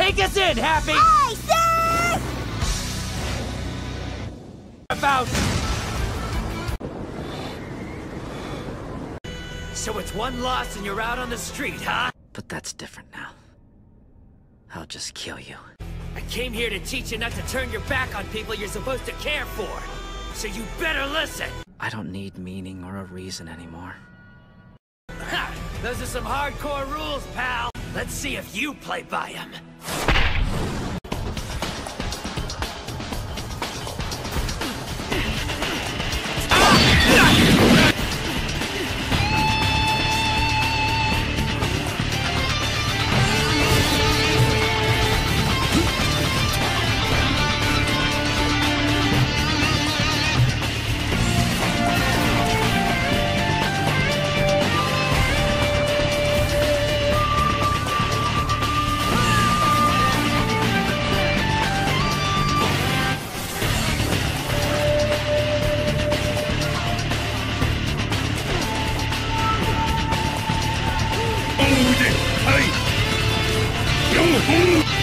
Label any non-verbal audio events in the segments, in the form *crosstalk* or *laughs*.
Take us in, Happy! Hey, sir! About... So it's one loss and you're out on the street, huh? But that's different now. I'll just kill you. I came here to teach you not to turn your back on people you're supposed to care for. So you better listen! I don't need meaning or a reason anymore. Ha! Those are some hardcore rules, pal! Let's see if you play by them. 本腕はい。4本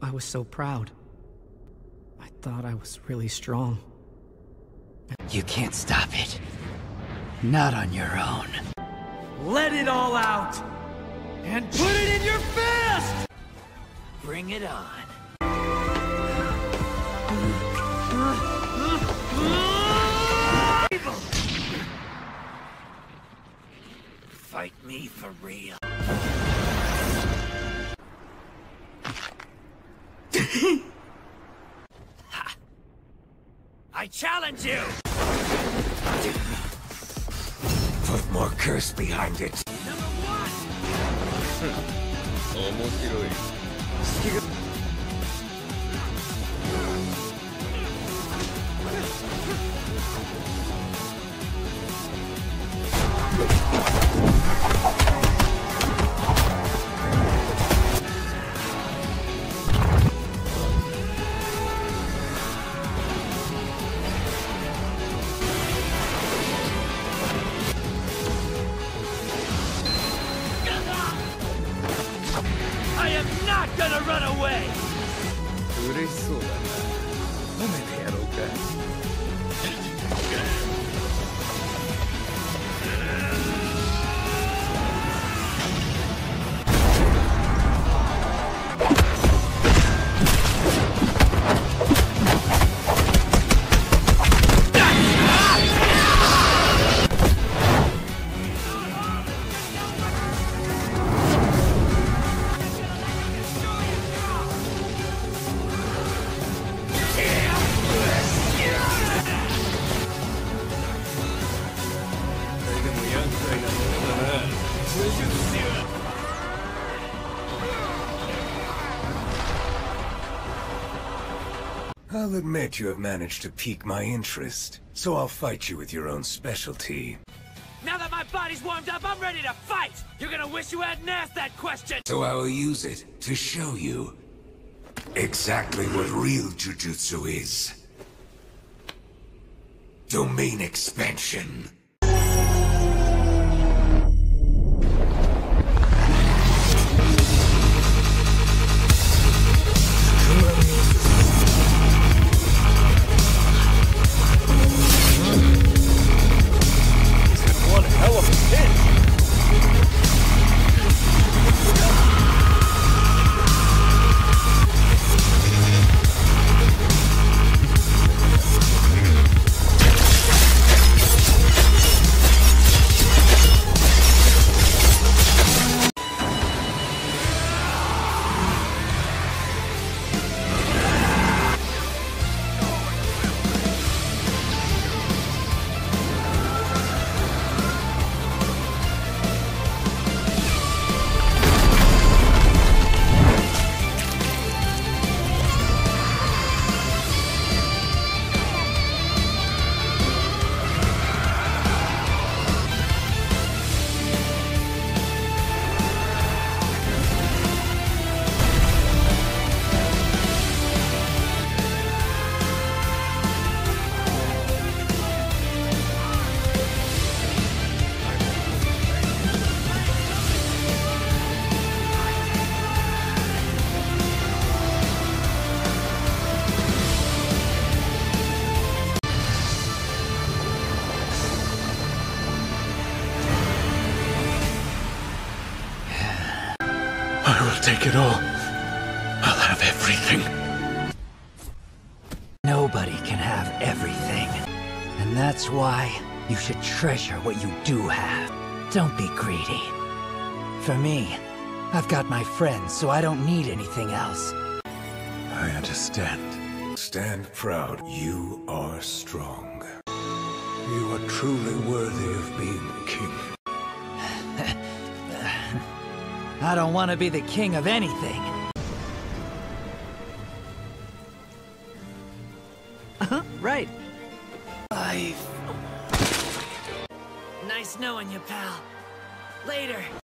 I was so proud. I thought I was really strong. You can't stop it. Not on your own. Let it all out! And put it in your fist! Bring it on. Fight me for real. I challenge you! Put more curse behind it. Number one! *laughs* admit you have managed to pique my interest, so I'll fight you with your own specialty. Now that my body's warmed up, I'm ready to fight! You're gonna wish you hadn't asked that question! So I will use it to show you exactly what real jujutsu is. Domain expansion. I will take it all. I'll have everything. Nobody can have everything. And that's why you should treasure what you do have. Don't be greedy. For me, I've got my friends, so I don't need anything else. I understand. Stand proud. You are strong. You are truly worthy of being king. I don't want to be the king of anything. Uh-huh, right. Life. Nice knowing you, pal. Later.